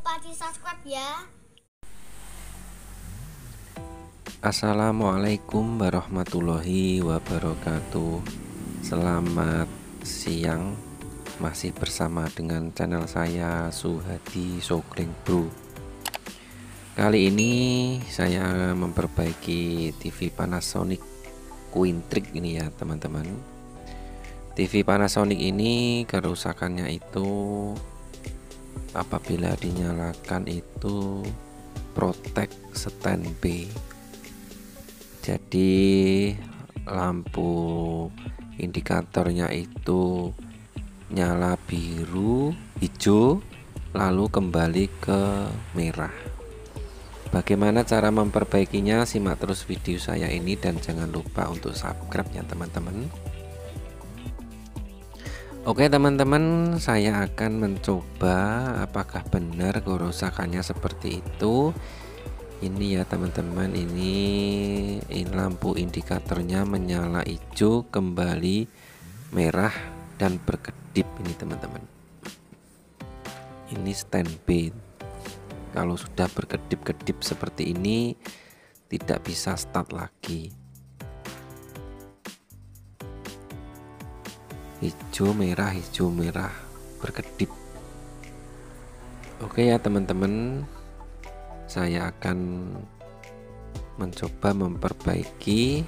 lupa di subscribe ya. Assalamualaikum warahmatullahi wabarakatuh. Selamat siang. Masih bersama dengan channel saya Suhadi Sogling Bro. Kali ini saya memperbaiki TV Panasonic Quintric ini ya teman-teman. TV Panasonic ini kerusakannya itu apabila dinyalakan itu protect standby jadi lampu indikatornya itu nyala biru hijau lalu kembali ke merah. Bagaimana cara memperbaikinya? Simak terus video saya ini dan jangan lupa untuk subscribe ya teman-teman Oke teman-teman saya akan mencoba apakah benar kerusakannya seperti itu. Ini ya teman-teman ini, ini lampu indikatornya menyala hijau kembali merah dan berkedip ini teman-teman. Ini standby. Kalau sudah berkedip-kedip seperti ini tidak bisa start lagi hijau merah hijau merah. Berkedip. Oke ya teman-teman. Saya akan mencoba memperbaiki.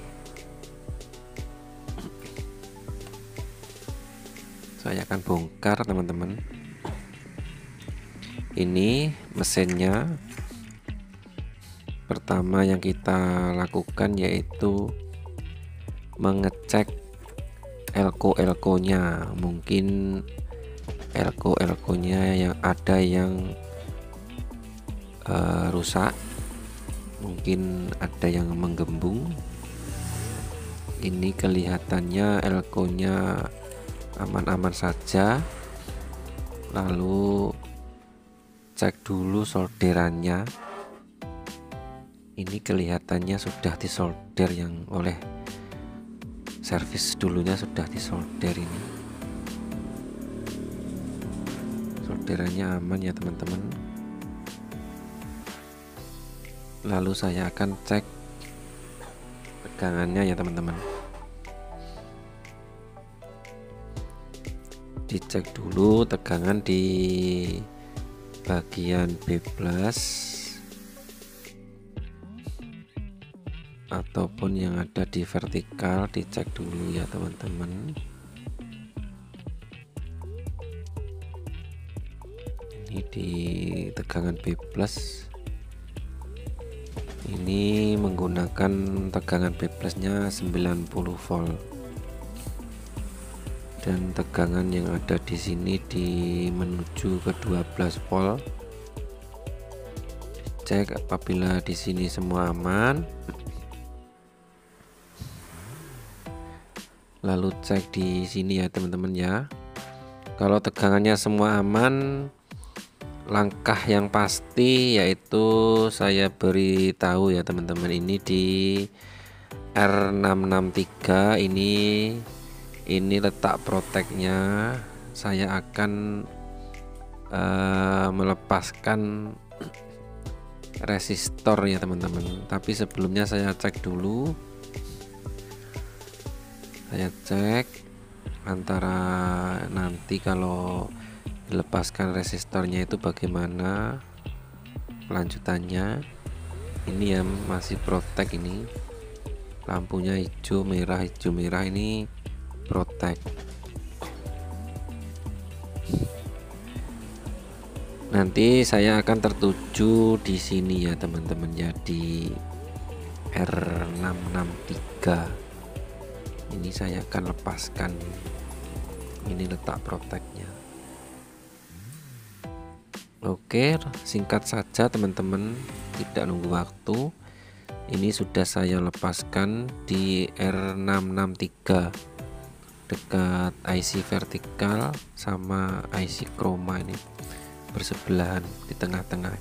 Saya akan bongkar teman-teman. Ini mesinnya. Pertama yang kita lakukan yaitu mengecek elko elko nya mungkin elko elko nya yang ada yang uh, rusak. Mungkin ada yang menggembung. Ini kelihatannya elko nya aman-aman saja. Lalu cek dulu solderannya. Ini kelihatannya sudah disolder yang oleh servis dulunya sudah disolder ini. Solderannya aman ya teman-teman. Lalu saya akan cek tegangannya ya teman-teman. Dicek dulu tegangan di bagian B ataupun yang ada di vertikal dicek dulu ya teman-teman. Ini di tegangan B ini menggunakan tegangan B nya 90 volt. Dan tegangan yang ada di sini di menuju ke 12 volt. Cek apabila di sini semua aman lalu cek di sini ya teman-teman ya. Kalau tegangannya semua aman langkah yang pasti yaitu saya beritahu ya teman-teman ini di R663 ini ini letak proteknya. Saya akan uh, melepaskan resistor ya teman-teman. Tapi sebelumnya saya cek dulu saya cek antara nanti kalau lepaskan resistornya itu bagaimana lanjutannya. Ini ya masih protek ini. Lampunya hijau merah hijau merah. Ini protek nanti saya akan tertuju di sini ya teman-teman ya di R663 ini saya akan lepaskan ini letak proteknya Oke, singkat saja teman-teman, tidak nunggu waktu. Ini sudah saya lepaskan di R663 dekat IC vertikal sama IC chroma ini bersebelahan di tengah-tengah.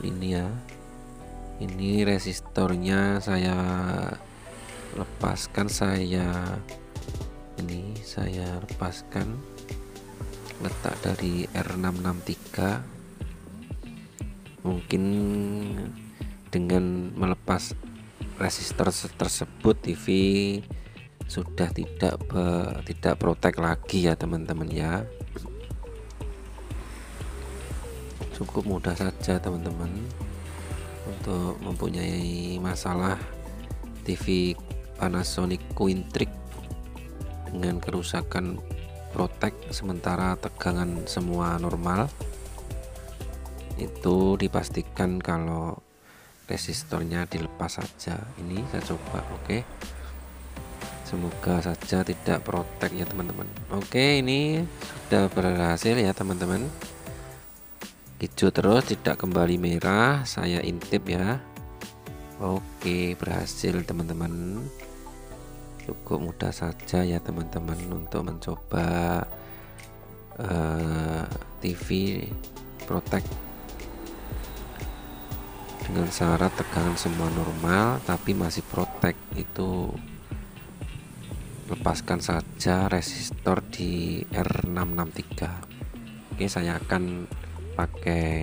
Ini ya. Ini resistornya saya lepaskan saya ini saya lepaskan letak dari R663 mungkin dengan melepas resistor tersebut TV sudah tidak be, tidak protek lagi ya teman-teman ya. Cukup mudah saja teman-teman untuk mempunyai masalah TV Panasonic Quintric dengan kerusakan protek sementara tegangan semua normal. Itu dipastikan kalau resistornya dilepas saja. Ini saya coba oke. Okay semoga saja tidak protek ya teman-teman. Oke ini sudah berhasil ya teman-teman. Hijau terus tidak kembali merah. Saya intip ya. Oke berhasil teman-teman cukup mudah saja ya teman-teman untuk mencoba uh, eh, TV protek dengan syarat tegangan semua normal tapi masih protek itu lepaskan saja resistor di R663 oke saya akan pakai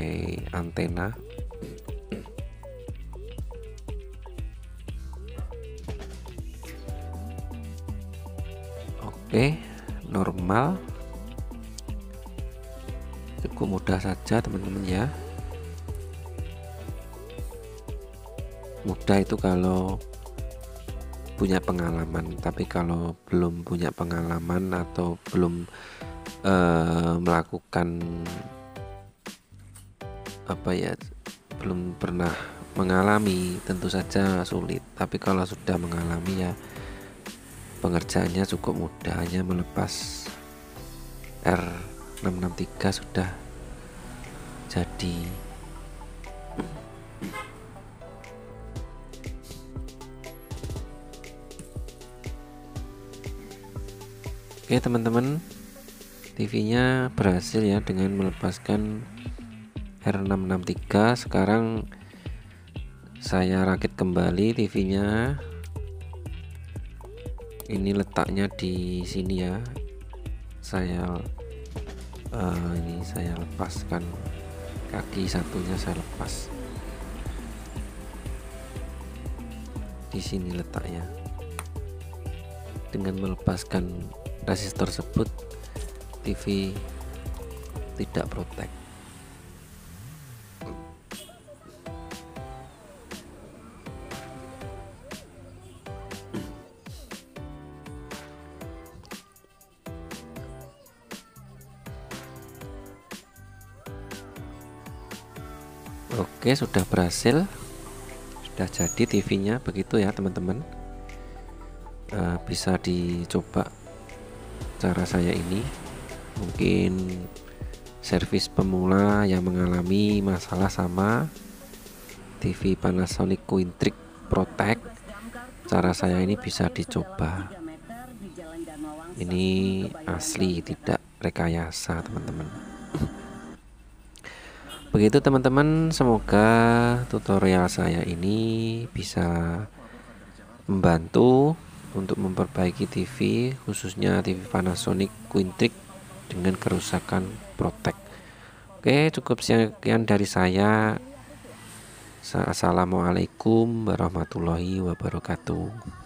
antena oke normal. Cukup mudah saja teman-teman ya mudah itu kalau punya pengalaman tapi kalau belum punya pengalaman atau belum uh, melakukan apa ya belum pernah mengalami tentu saja sulit. Tapi kalau sudah mengalami ya pengerjaannya cukup mudah hanya melepas R663 sudah jadi. Oke teman-teman TV nya berhasil ya dengan melepaskan R663 sekarang saya rakit kembali TV nya ini letaknya di sini ya. Saya uh, ini saya lepaskan kaki satunya saya lepas. Di sini letaknya. Dengan melepaskan resistor tersebut TV tidak protek Oke sudah berhasil. Sudah jadi TV nya begitu ya teman-teman. E, bisa dicoba cara saya ini. Mungkin servis pemula yang mengalami masalah sama TV Panasonic Quintric Protect. Cara saya ini bisa dicoba. Ini asli tidak rekayasa teman-teman begitu teman-teman. Semoga tutorial saya ini bisa membantu untuk memperbaiki TV khususnya TV Panasonic Quintric dengan kerusakan protek. Oke cukup sekian dari saya. Assalamualaikum warahmatullahi wabarakatuh